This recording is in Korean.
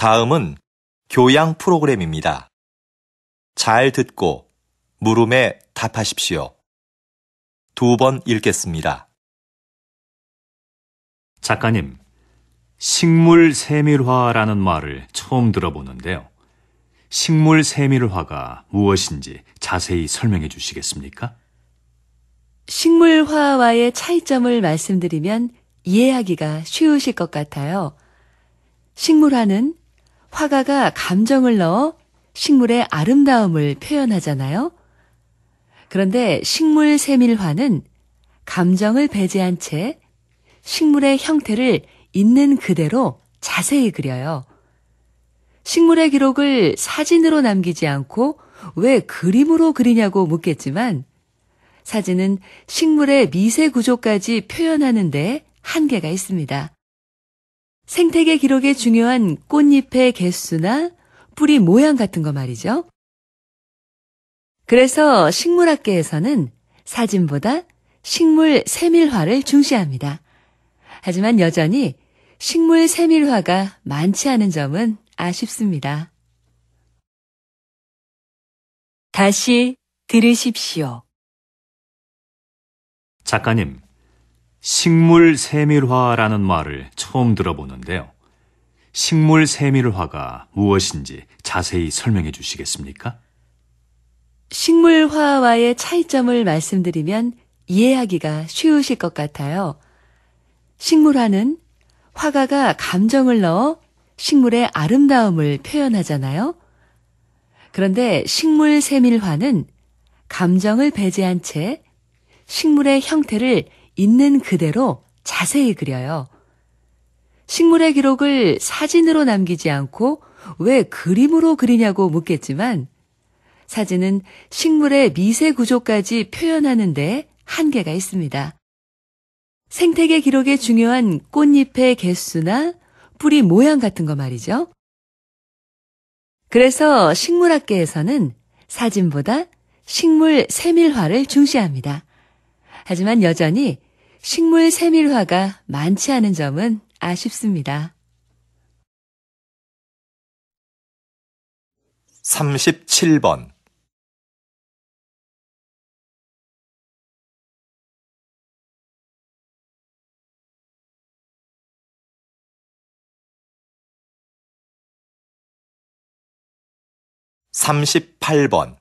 다음은 교양 프로그램입니다. 잘 듣고 물음에 답하십시오. 두 번 읽겠습니다. 작가님, 식물 세밀화라는 말을 처음 들어보는데요. 식물 세밀화가 무엇인지 자세히 설명해 주시겠습니까? 식물화와의 차이점을 말씀드리면 이해하기가 쉬우실 것 같아요. 식물화는 화가가 감정을 넣어 식물의 아름다움을 표현하잖아요. 그런데 식물 세밀화는 감정을 배제한 채 식물의 형태를 있는 그대로 자세히 그려요. 식물의 기록을 사진으로 남기지 않고 왜 그림으로 그리냐고 묻겠지만 사진은 식물의 미세 구조까지 표현하는데 한계가 있습니다. 생태계 기록에 중요한 꽃잎의 개수나 뿌리 모양 같은 거 말이죠. 그래서 식물학계에서는 사진보다 식물 세밀화를 중시합니다. 하지만 여전히 식물 세밀화가 많지 않은 점은 아쉽습니다. 다시 들으십시오. 작가님, 식물 세밀화라는 말을 처음 들어보는데요. 식물 세밀화가 무엇인지 자세히 설명해 주시겠습니까? 식물화와의 차이점을 말씀드리면 이해하기가 쉬우실 것 같아요. 식물화는 화가가 감정을 넣어 식물의 아름다움을 표현하잖아요. 그런데 식물 세밀화는 감정을 배제한 채 식물의 형태를 있는 그대로 자세히 그려요. 식물의 기록을 사진으로 남기지 않고 왜 그림으로 그리냐고 묻겠지만 사진은 식물의 미세 구조까지 표현하는데 한계가 있습니다. 생태계 기록에 중요한 꽃잎의 개수나 뿌리 모양 같은 거 말이죠. 그래서 식물학계에서는 사진보다 식물 세밀화를 중시합니다. 하지만 여전히 식물 세밀화가 많지 않은 점은 아쉽습니다. 37번 38번